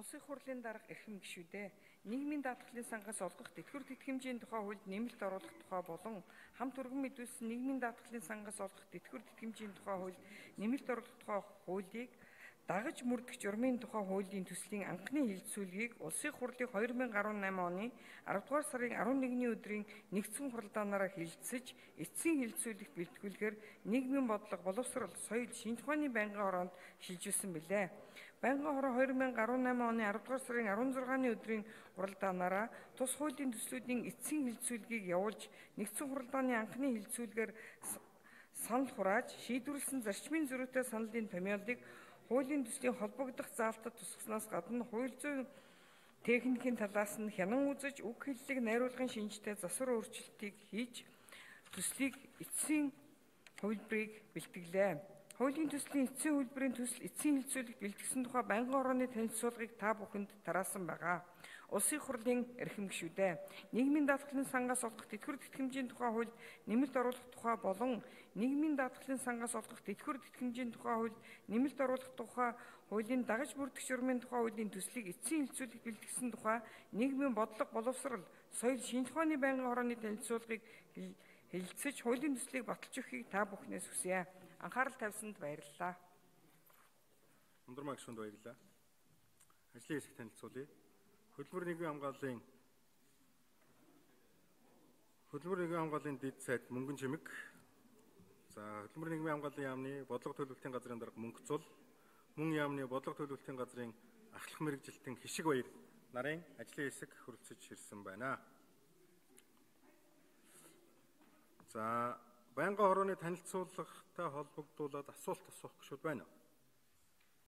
Улсын хурлын дарга эрхэм гишүүдээ нийгмийн даатгалын сангаас олгох тэтгэвэр тэтгэмжийн тухай хуульд нэмэлт оруулах тухай болон хамт өргөн мэдүүлсэн нийгмийн даатгалын сангаас олгох тэтгэвэр тэтгэмжийн тухай хуульд нэмэлт оруулах тухай хуулийг дагаж мөрдөх журмын тухай хуулийн төслийн анхны хилцүүлгийг Улсын хурлын 2018 оны 10 дугаар сарын 11-ний өдрийн нэгдсэн хуралдаанаараа хилцэж эцсийн хилцүүлэгт бэлтгүүлэхээр нийгмийн бодлого боловсрол соёл шинж ухааны байнгын хороонд шилжүүлсэн билээ. Байнгын хороо 2018 оны 10 дугаар сарын 16-ны өдрийн хуралдаанаараа тус хуулийн төслүүдийн эцсийн хилцүүлгийг явуулж нэгдсэн хуралдааны анхны хилцүүлгээр санал хурааж шийдвэрлсэн зарчмын зөрүүтэй саналын томьёолыг хуулийн төслийн холбогдох заалтад тусгаснаас гадна хууль зүйн техникийн талаас нь хянан үзэж үг хэллэг найруулгын шинжтэй засвар өөрчлөлтийг хийж төслийг эцсийн хувилбарыг бэлтгэлээ. Хуулийн төслийн эцсийн хөлбөрийн төсөл эцсийн хилцүүлэгт бэлтгэсэн тухай байнгын орооны танилцуулгыг та бүхэнд тараасан байгаа. Улсын хурлын эрхэм гишүүдээ нийгмийн даатгалын сангаас олгох тэтгэвэр тэтгэмжийн тухай хуульд нэмэлт оруулах тухай болон нийгмийн даатгалын сангаас олгох тэтгэвэр тэтгэмжийн тухай хуульд нэмэлт оруулах тухай хуулийн дагаж бүрдэх журмын тухай хуулийн төслийг эцсийн хилцүүлэгт бэлтгэсэн тухай нийгмийн бодлого боловсрал соёл шинж ухааны байнгын хорооны танилцуулгыг хэлэлцэж хуулийн төслийг баталж өгөхийг та бүхнээс хүсье анхаарал тавьсанд баярлалаа. Ундрмаа гишүүнд баярлалаа. Ажлын хэсэг танилцуулъя. Хөдөлмөр нийгмийн хамгааллын Хөдөлмөр нийгмийн хамгааллын дэд сайд мөнгөн чимэг. За хөдөлмөр нийгмийн хамгааллын яамны бодлого төлөвлөлтийн газрын дарга мөнгө цул, мөн яамны бодлого төлөвлөлтийн газрын ахлах мэрэгжилтэн хишиг баяр нарын ажлын хэсэг хүрэлцэж ирсэн байна. За Байнгын хорооны танилцуулгатай холбогдуулаад асуулт асуух гүшүүд байна уу?